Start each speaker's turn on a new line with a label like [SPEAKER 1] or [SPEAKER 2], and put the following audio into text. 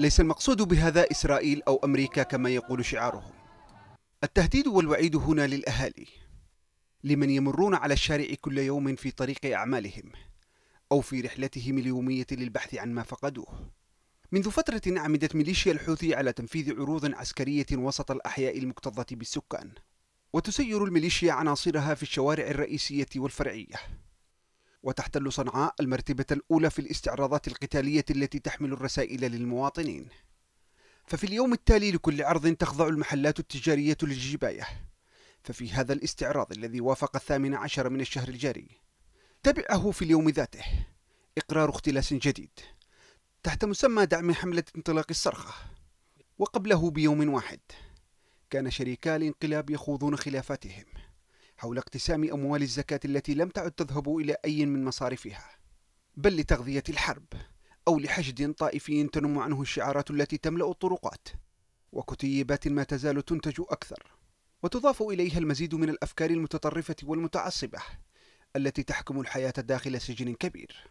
[SPEAKER 1] ليس المقصود بهذا إسرائيل أو أمريكا كما يقول شعارهم. التهديد والوعيد هنا للأهالي لمن يمرون على الشارع كل يوم في طريق أعمالهم أو في رحلتهم اليومية للبحث عن ما فقدوه. منذ فترة عمدت ميليشيا الحوثي على تنفيذ عروض عسكرية وسط الأحياء المكتظة بالسكان وتسير الميليشيا عناصرها في الشوارع الرئيسية والفرعية. وتحتل صنعاء المرتبة الأولى في الاستعراضات القتالية التي تحمل الرسائل للمواطنين. ففي اليوم التالي لكل عرض تخضع المحلات التجارية للجباية. ففي هذا الاستعراض الذي وافق الثامن عشر من الشهر الجاري تبعه في اليوم ذاته إقرار اختلاس جديد تحت مسمى دعم حملة انطلاق الصرخة. وقبله بيوم واحد كان شريكا الانقلاب يخوضون خلافاتهم. حول اقتسام أموال الزكاة التي لم تعد تذهب إلى أي من مصارفها بل لتغذية الحرب أو لحشد طائفي تنم عنه الشعارات التي تملأ الطرقات وكتيبات ما تزال تنتج أكثر وتضاف إليها المزيد من الأفكار المتطرفة والمتعصبة التي تحكم الحياة داخل سجن كبير.